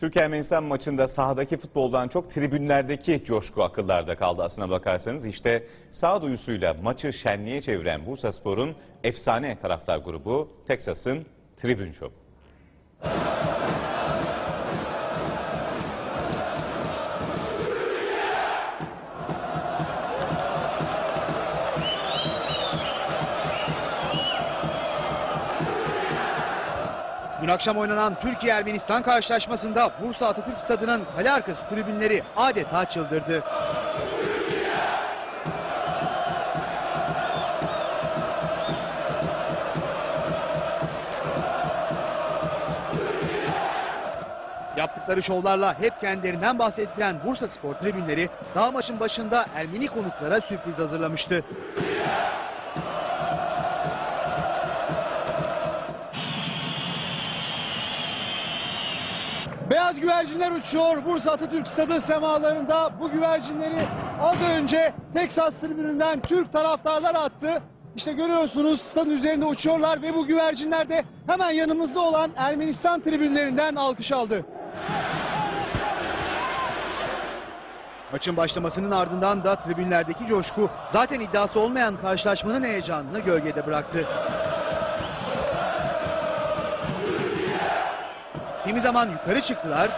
Türkiye-Ermenistan maçında sahadaki futboldan çok tribünlerdeki coşku akıllarda kaldı aslına bakarsanız. İşte sağduyusuyla maçı şenliğe çeviren Bursaspor'un efsane taraftar grubu Texas'ın Tribün Şovu. Dün akşam oynanan Türkiye-Ermenistan karşılaşmasında Bursa Atatürk Stadı'nın kale arkası tribünleri adeta çıldırdı. Yaptıkları şovlarla hep kendilerinden bahsedilen Bursa Spor tribünleri daha maçın başında Ermeni konuklara sürpriz hazırlamıştı. Beyaz güvercinler uçuyor Bursa Atatürk Stadı semalarında. Bu güvercinleri az önce Texas tribününden Türk taraftarlar attı. İşte görüyorsunuz stadın üzerinde uçuyorlar ve bu güvercinler de hemen yanımızda olan Ermenistan tribünlerinden alkış aldı. Maçın başlamasının ardından da tribünlerdeki coşku zaten iddiası olmayan karşılaşmanın heyecanını gölgede bıraktı. Kimi zaman yukarı çıktılar.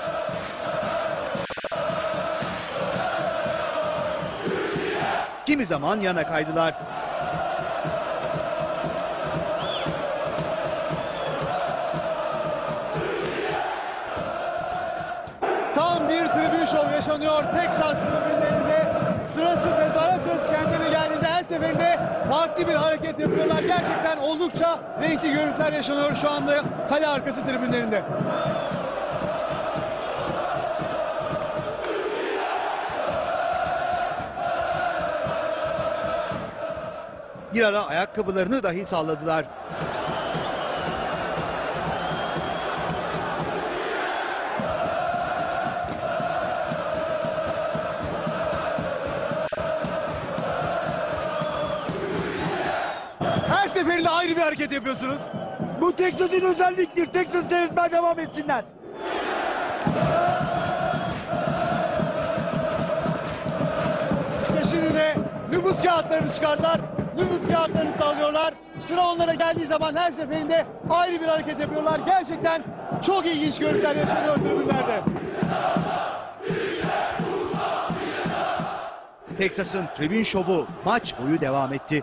Kimi zaman yana kaydılar. Tam bir tribün şov yaşanıyor Texas tribünlerinde. Sırası tezahürat sırası seferinde farklı bir hareket yapıyorlar. Gerçekten oldukça renkli görüntüler yaşanıyor şu anda kale arkası tribünlerinde. Bir ara ayakkabılarını dahi salladılar. Seferinde ayrı bir hareket yapıyorsunuz. Bu Texas'ın özelliktir. Texas seyretmeye devam etsinler. İşte şimdi de nüfus kağıtlarını çıkardılar. Nüfus kağıtlarını sallıyorlar. Sıra onlara geldiği zaman her seferinde ayrı bir hareket yapıyorlar. Gerçekten çok ilginç görüntüler yaşanıyor tribünlerde. Texas'ın tribün şovu maç boyu devam etti.